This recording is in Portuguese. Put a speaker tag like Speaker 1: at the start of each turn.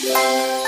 Speaker 1: Música